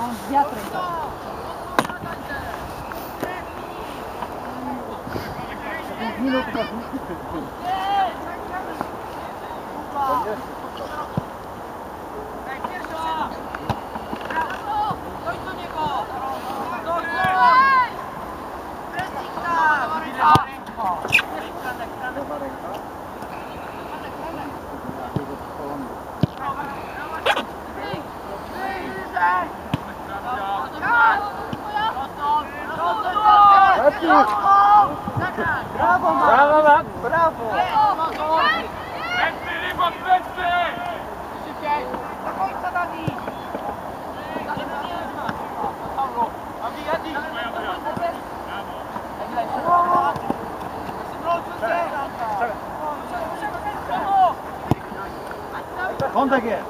On z wiatrem. Minutka. Lewa ręka. Lepiej. Brawo, Brawo, Mat, brawo. Kontakt jest.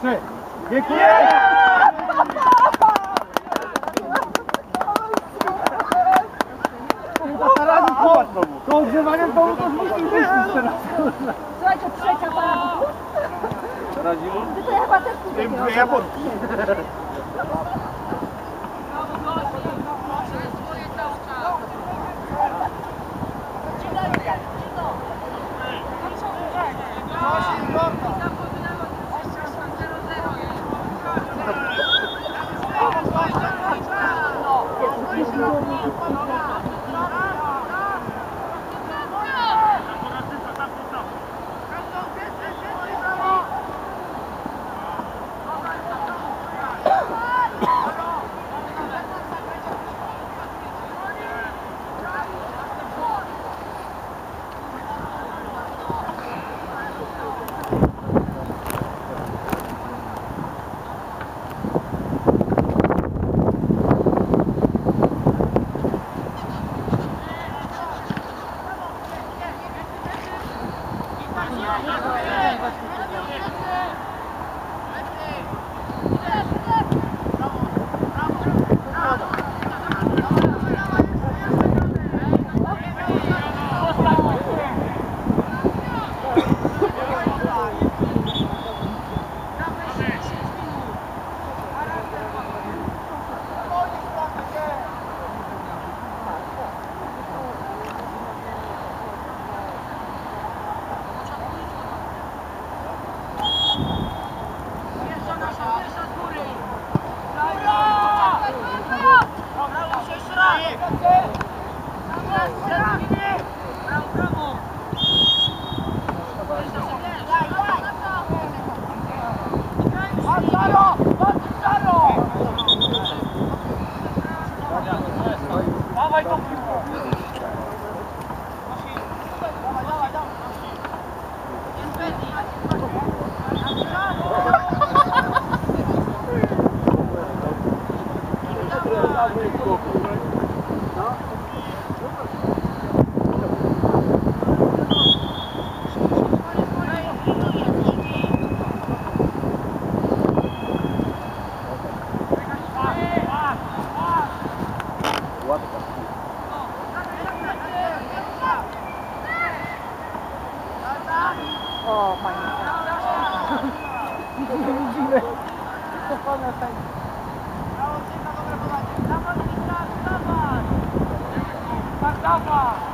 Trzy. Dziękuję. Teraz airport. Thank you. Widzimy. To pana tak. Bramka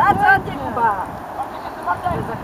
Na co ty, Kuba? Kurwa,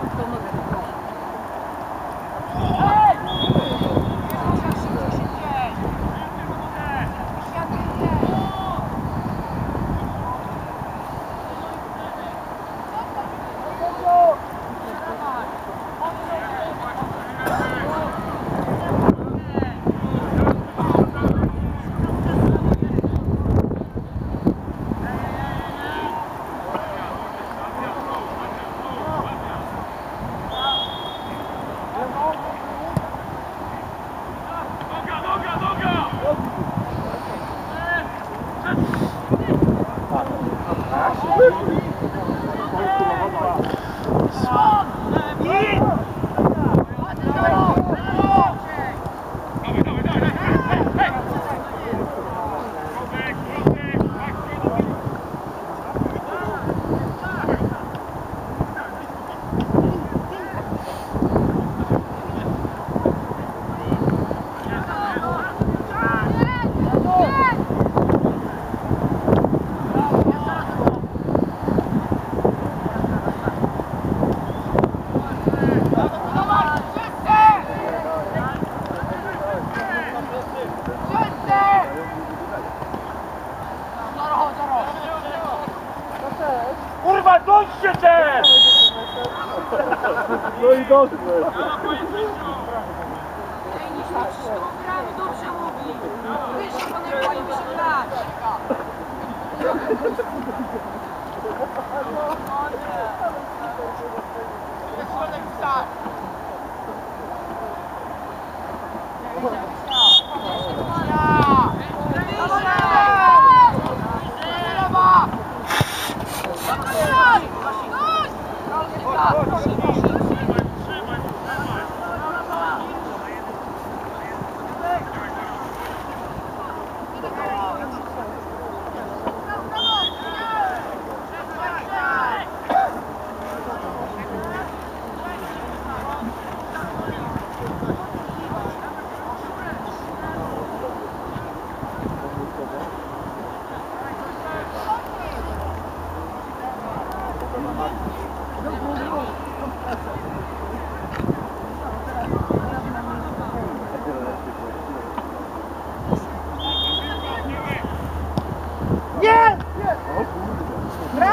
No i dobrze. Gramy dobrze mówi. Wyżej podejmujemy się grać. Nie!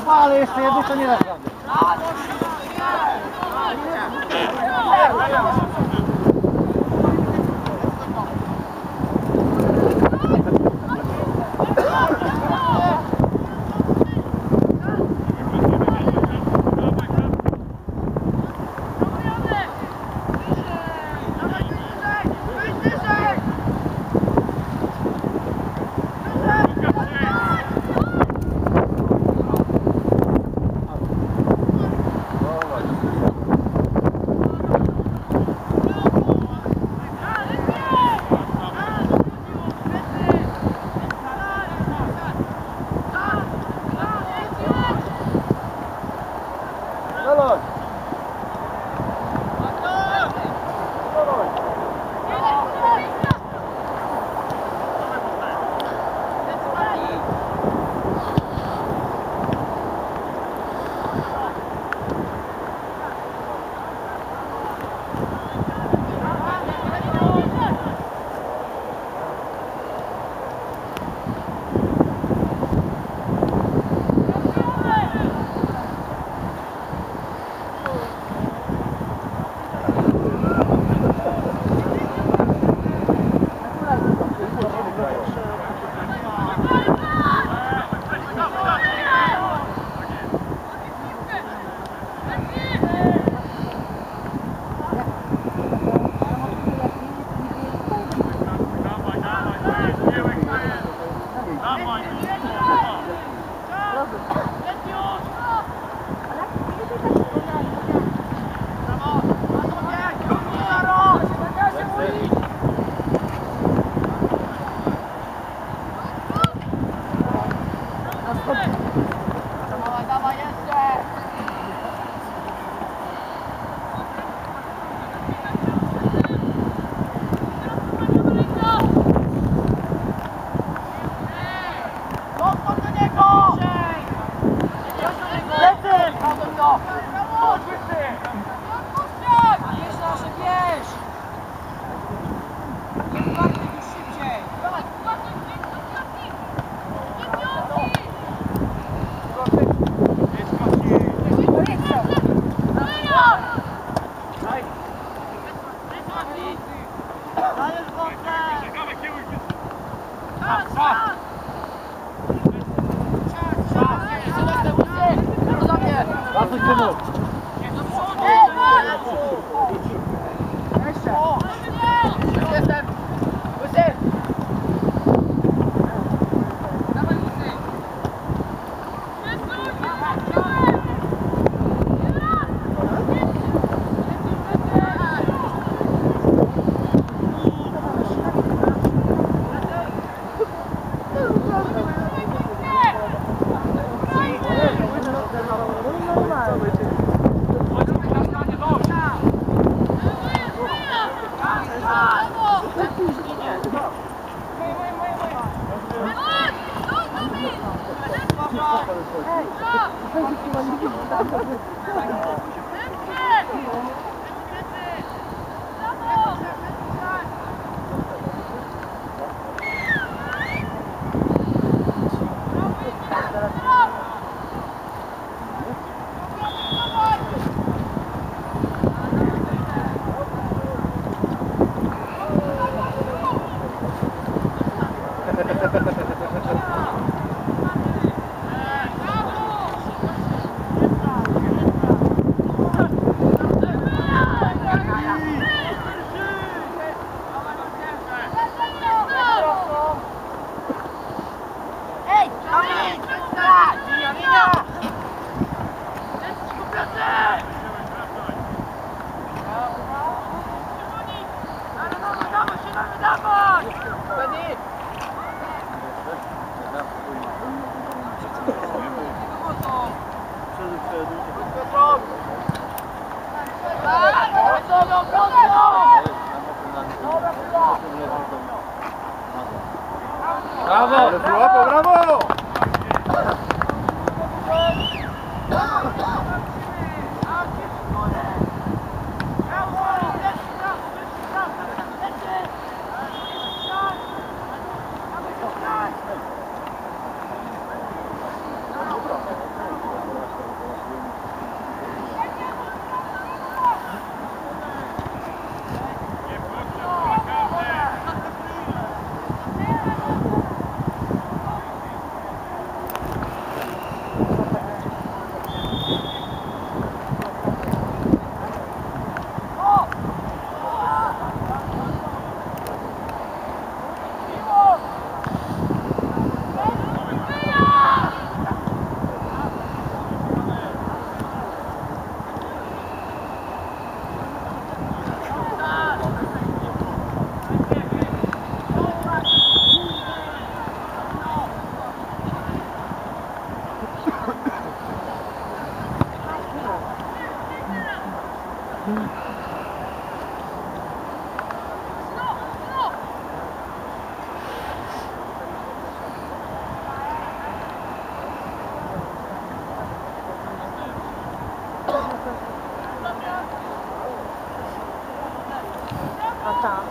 Kuba, ale jeszcze jedno to nie dasz rady.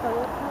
Toyota.